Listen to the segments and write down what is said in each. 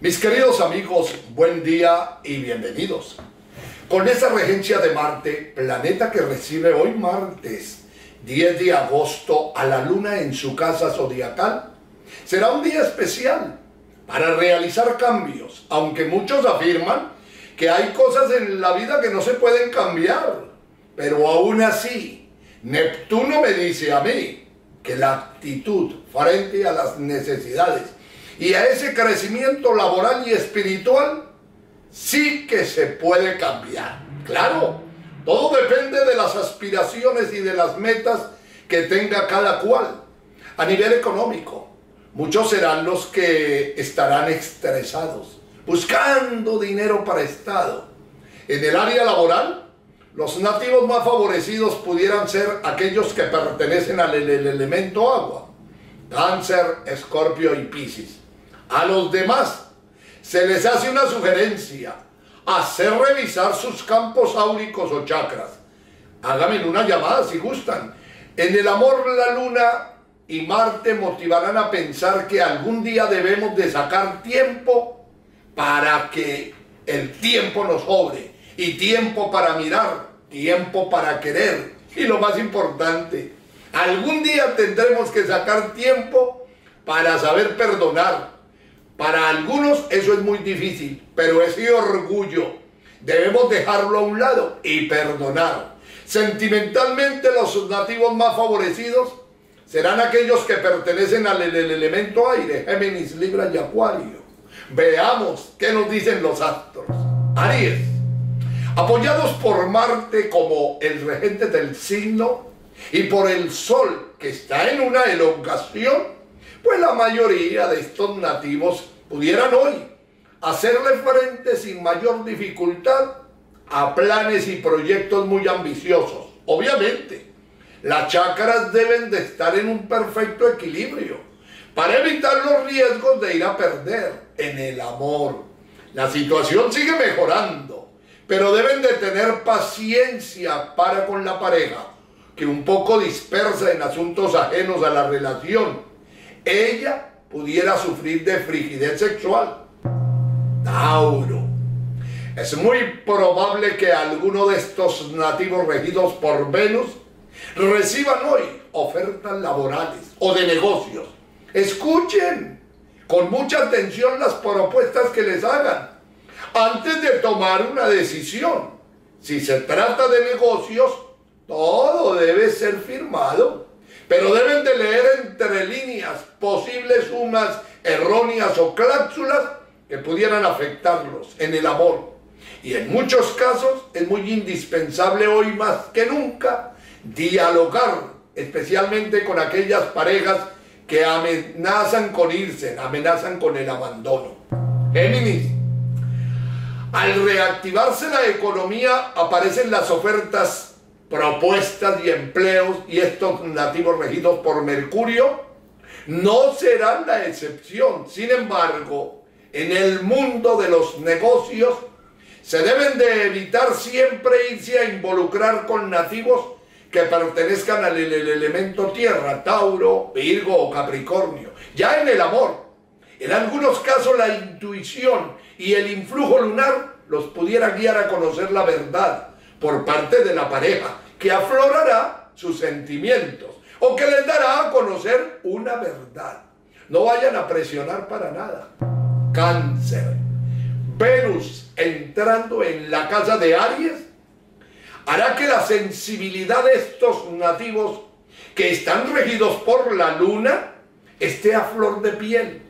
Mis queridos amigos, buen día y bienvenidos. Con esta regencia de Marte, planeta que recibe hoy martes 10 de agosto a la luna en su casa zodiacal, será un día especial para realizar cambios, aunque muchos afirman que hay cosas en la vida que no se pueden cambiar, pero aún así, Neptuno me dice a mí que la actitud frente a las necesidades y a ese crecimiento laboral y espiritual sí que se puede cambiar. Claro, todo depende de las aspiraciones y de las metas que tenga cada cual. A nivel económico, muchos serán los que estarán estresados, buscando dinero para Estado. En el área laboral, los nativos más favorecidos pudieran ser aquellos que pertenecen al elemento agua. Cáncer, Escorpio y Piscis. A los demás se les hace una sugerencia, hacer revisar sus campos áuricos o chakras. Háganme una llamada si gustan. En el amor la luna y Marte motivarán a pensar que algún día debemos de sacar tiempo para que el tiempo nos sobre y tiempo para mirar, tiempo para querer y lo más importante, algún día tendremos que sacar tiempo para saber perdonar, para algunos eso es muy difícil, pero ese orgullo debemos dejarlo a un lado y perdonar. Sentimentalmente los nativos más favorecidos serán aquellos que pertenecen al elemento aire, Géminis, Libra y Acuario. Veamos qué nos dicen los astros. Aries, apoyados por Marte como el regente del signo y por el Sol que está en una elongación, pues la mayoría de estos nativos pudieran hoy hacerle frente sin mayor dificultad a planes y proyectos muy ambiciosos. Obviamente, las chakras deben de estar en un perfecto equilibrio para evitar los riesgos de ir a perder en el amor. La situación sigue mejorando, pero deben de tener paciencia para con la pareja, que un poco dispersa en asuntos ajenos a la relación ella pudiera sufrir de frigidez sexual. Tauro. Es muy probable que alguno de estos nativos regidos por Venus reciban hoy ofertas laborales o de negocios. Escuchen con mucha atención las propuestas que les hagan antes de tomar una decisión. Si se trata de negocios, todo debe ser firmado pero deben de leer entre líneas posibles sumas erróneas o cláusulas que pudieran afectarlos en el amor. Y en muchos casos es muy indispensable hoy más que nunca dialogar, especialmente con aquellas parejas que amenazan con irse, amenazan con el abandono. Géminis, al reactivarse la economía aparecen las ofertas propuestas y empleos y estos nativos regidos por Mercurio no serán la excepción. Sin embargo, en el mundo de los negocios se deben de evitar siempre irse a involucrar con nativos que pertenezcan al elemento tierra, Tauro, Virgo o Capricornio. Ya en el amor, en algunos casos la intuición y el influjo lunar los pudiera guiar a conocer la verdad por parte de la pareja, que aflorará sus sentimientos o que les dará a conocer una verdad. No vayan a presionar para nada. Cáncer. Venus entrando en la casa de Aries hará que la sensibilidad de estos nativos que están regidos por la luna esté a flor de piel.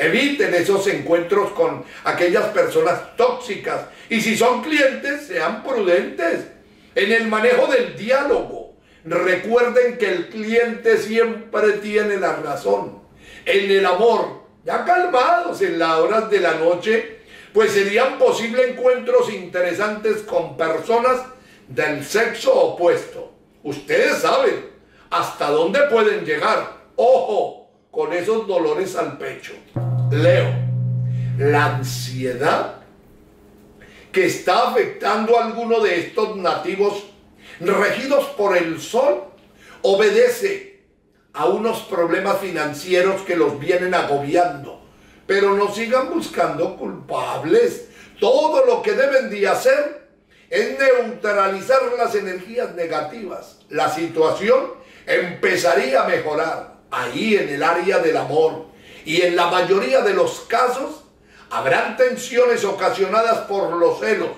Eviten esos encuentros con aquellas personas tóxicas y si son clientes, sean prudentes en el manejo del diálogo. Recuerden que el cliente siempre tiene la razón. En el amor, ya calmados en las horas de la noche, pues serían posibles encuentros interesantes con personas del sexo opuesto. Ustedes saben hasta dónde pueden llegar. Ojo con esos dolores al pecho. Leo, la ansiedad que está afectando a alguno de estos nativos regidos por el sol obedece a unos problemas financieros que los vienen agobiando. pero no sigan buscando culpables. Todo lo que deben de hacer es neutralizar las energías negativas. La situación empezaría a mejorar ahí en el área del amor. Y en la mayoría de los casos habrán tensiones ocasionadas por los celos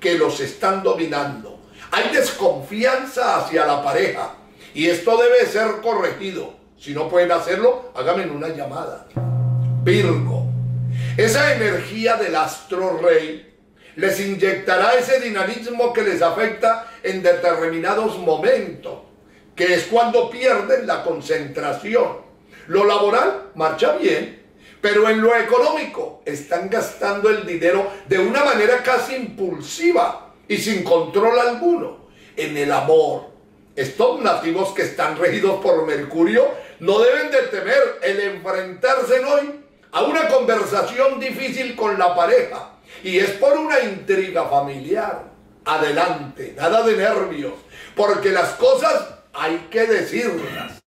que los están dominando. Hay desconfianza hacia la pareja y esto debe ser corregido. Si no pueden hacerlo, háganme una llamada. Virgo. Esa energía del astro rey les inyectará ese dinamismo que les afecta en determinados momentos, que es cuando pierden la concentración. Lo laboral marcha bien, pero en lo económico están gastando el dinero de una manera casi impulsiva y sin control alguno. En el amor, estos nativos que están regidos por Mercurio no deben de temer el enfrentarse hoy a una conversación difícil con la pareja y es por una intriga familiar. Adelante, nada de nervios, porque las cosas hay que decirlas.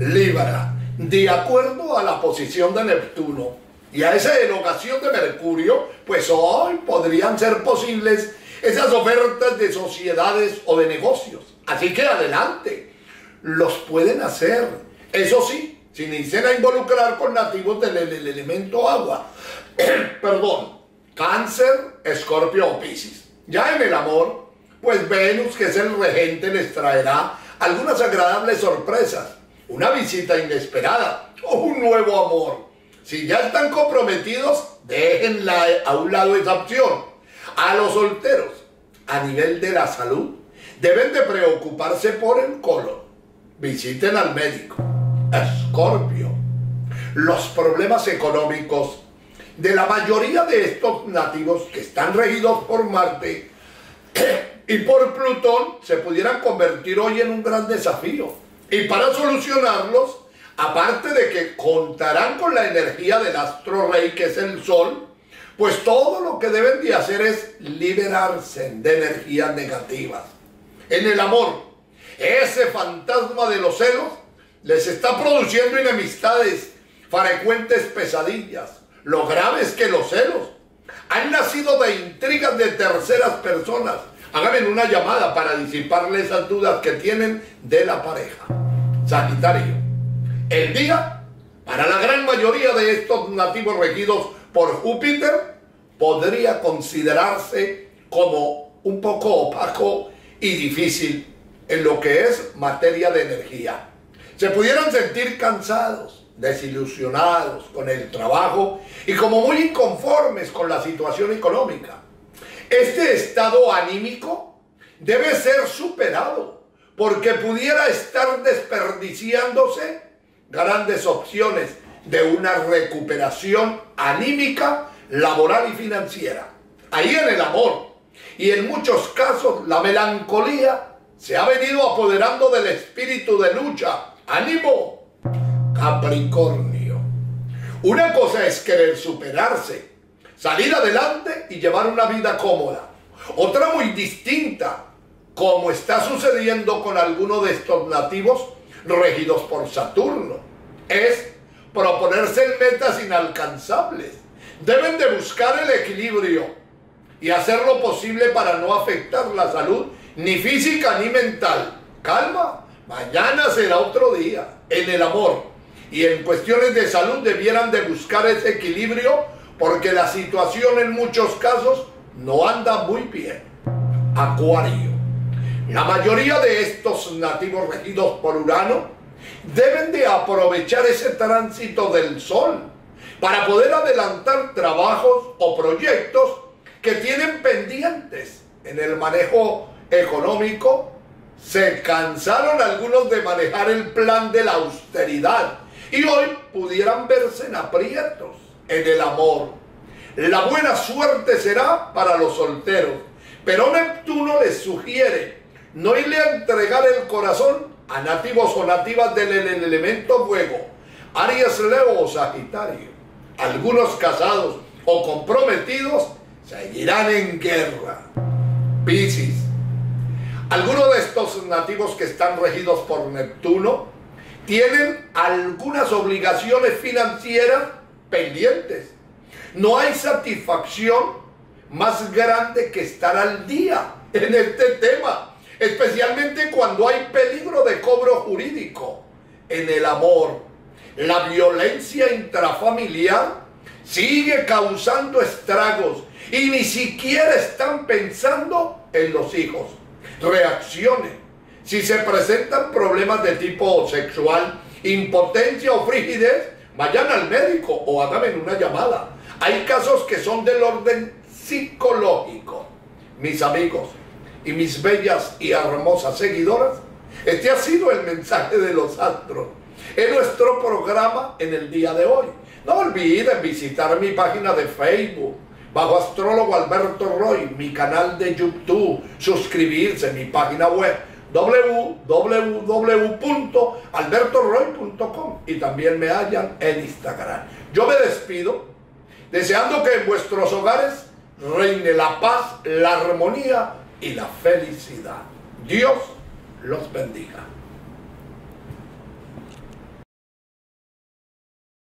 Libra, de acuerdo a la posición de Neptuno y a esa elocación de Mercurio, pues hoy podrían ser posibles esas ofertas de sociedades o de negocios. Así que adelante, los pueden hacer. Eso sí, sin irse a involucrar con nativos del, elemento agua. Perdón, cáncer, escorpio o piscis. Ya en el amor, pues Venus, que es el regente, les traerá algunas agradables sorpresas, una visita inesperada o un nuevo amor. Si ya están comprometidos, déjenla a un lado esa opción. A los solteros, a nivel de la salud, deben de preocuparse por el colon. Visiten al médico. Escorpio. Los problemas económicos de la mayoría de estos nativos que están regidos por Marte y por Plutón se pudieran convertir hoy en un gran desafío. Y para solucionarlos, aparte de que contarán con la energía del astro rey que es el Sol, pues todo lo que deben de hacer es liberarse de energías negativas. En el amor, ese fantasma de los celos les está produciendo enemistades, frecuentes pesadillas. Lo grave es que los celos han nacido de intrigas de terceras personas. Háganme una llamada para disiparle esas dudas que tienen de la pareja. Sagitario. El día, para la gran mayoría de estos nativos regidos por Júpiter, podría considerarse como un poco opaco y difícil en lo que es materia de energía se pudieran sentir cansados, desilusionados con el trabajo y como muy inconformes con la situación económica. Este estado anímico debe ser superado porque pudiera estar desperdiciándose grandes opciones de una recuperación anímica, laboral y financiera. Ahí en el amor y en muchos casos la melancolía se ha venido apoderando del espíritu de lucha ánimo, Capricornio. Una cosa es querer superarse, salir adelante y llevar una vida cómoda. Otra muy distinta, como está sucediendo con algunos de estos nativos regidos por Saturno, es proponerse metas inalcanzables. Deben de buscar el equilibrio y hacer lo posible para no afectar la salud ni física ni mental. Calma, Mañana será otro día en el amor. Y en cuestiones de salud debieran de buscar ese equilibrio porque la situación en muchos casos no anda muy bien. Acuario. La mayoría de estos nativos regidos por Urano deben de aprovechar ese tránsito del Sol para poder adelantar trabajos o proyectos que tienen pendientes en el manejo económico, se cansaron algunos de manejar el plan de la austeridad y hoy pudieran verse en aprietos en el amor. La buena suerte será para los solteros, pero Neptuno les sugiere no irle a entregar el corazón a nativos o nativas del elemento fuego, Aries, Leo o Sagitario. Algunos casados o comprometidos seguirán en guerra. Piscis algunos de estos nativos que están regidos por Neptuno tienen algunas obligaciones financieras pendientes. No hay satisfacción más grande que estar al día en este tema, especialmente cuando hay peligro de cobro jurídico. En el amor, la violencia intrafamiliar sigue causando estragos y ni siquiera están pensando en los hijos. Reaccionen. Si se presentan problemas de tipo sexual, impotencia o frigidez, vayan al médico o hagan una llamada. Hay casos que son del orden psicológico. Mis amigos y mis bellas y hermosas seguidoras, este ha sido el mensaje de los astros en nuestro programa en el día de hoy. No olviden visitar mi página de Facebook, bajo astrólogo Alberto Roy, mi canal de YouTube, suscribirse, mi página web www.albertoroy.com y también me hallan en Instagram. Yo me despido deseando que en vuestros hogares reine la paz, la armonía y la felicidad. Dios los bendiga.